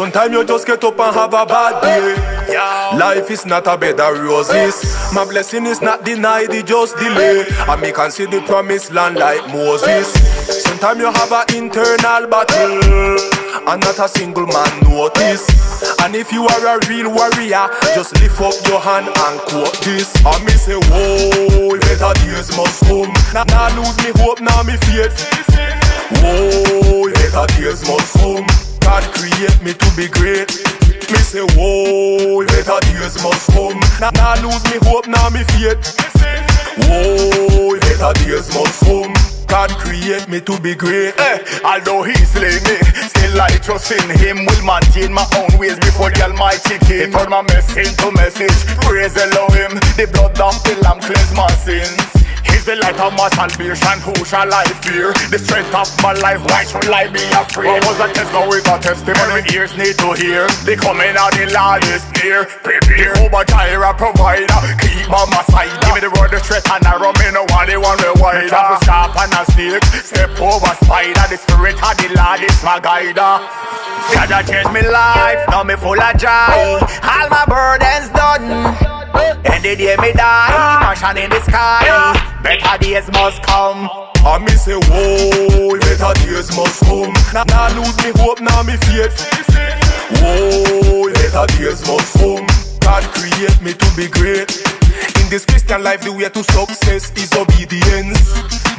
Sometimes you just get up and have a bad day. Life is not a bed of roses. My blessing is not denied, it just delay. And me can see the promised land like Moses. Sometimes you have an internal battle, and not a single man notice. And if you are a real warrior, just lift up your hand and quote this. And me say, whoa, better days must come. Now, now lose me hope, now me faith. Whoa, better days must come. God create me to be great. Me say, whoa, better days must come. Now, now lose me hope, now me faith. Whoa, better days must come. God create me to be great. Eh, although he slay me, still I trust in him. Will maintain my own ways before the Almighty King. Turn my mess into message. Praise Elohim. The blood lamb, the lamb cleanse my sins. He's the light of my salvation, who shall I fear? The strength of my life, why should I be afraid? What was a test, now is a testimony. Ears need to hear. The coming of the Lord is near. Prepare, Jehovah Jireh provider. Keep by my side, give me the word, the straight and narrow Me no want the one way wider Travel sharp and a snake, step over spider. The spirit of the Lord is my guider God has changed me life, now me full of joy. All my burdens done And the day me die, mansion in the sky Better days must come And me say, whoa, better days must come. Now, now lose me hope, now me faith. Whoa, better days must come. God create me to be great. In this Christian life, the way to success is obedience.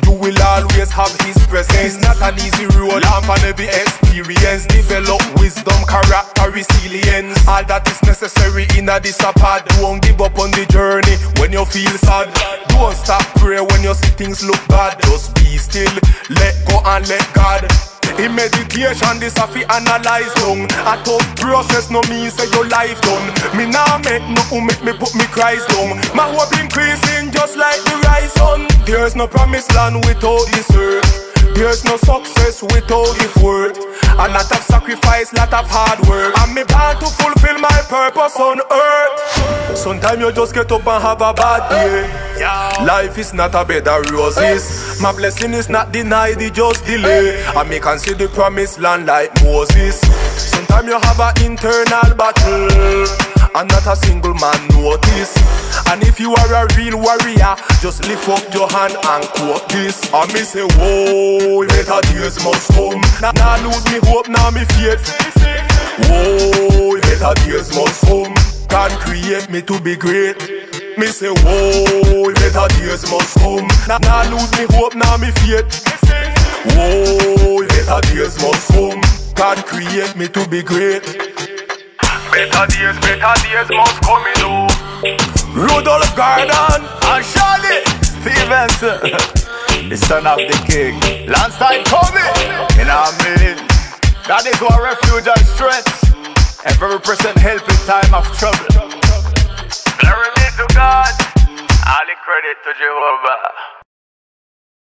You will always have His presence. It's not an easy road, and every experience. Develop wisdom, character, resilience. All that is necessary in a this apart. Don't give up on the journey when you feel sad. Don't stop pray when you see things look bad. Just be still, let go and let God. In meditation, this a fi analyze down A tough process no mean say your life done. Me nah make no who make me put me cries down. My hope increasing just like the rise sun There's no promised land without this earth There's no success without effort A lot of sacrifice, lot of hard work. And me born to fulfill my purpose on earth. Sometimes you just get up and have a bad day. Life is not a bed of roses. My blessing is not denied, it just delay. Me can see the promised land like Moses. Sometimes you have an internal battle, and not a single man notice. And if you are a real warrior, just lift up your hand and quote this. And me say, whoa, better days must come. Now, now lose me hope, now me faith. Whoa, better days must come. God create me to be great. Me say, whoa, days must come. Now, now lose me hope, now me faith. Whoa, better days must come. God create me to be great. Better days, better days must come in oh. Rudolph Gordon. And Shady Stephenson The son of the king time coming In a million That is our refuge and strength Every person help in time of trouble Glory be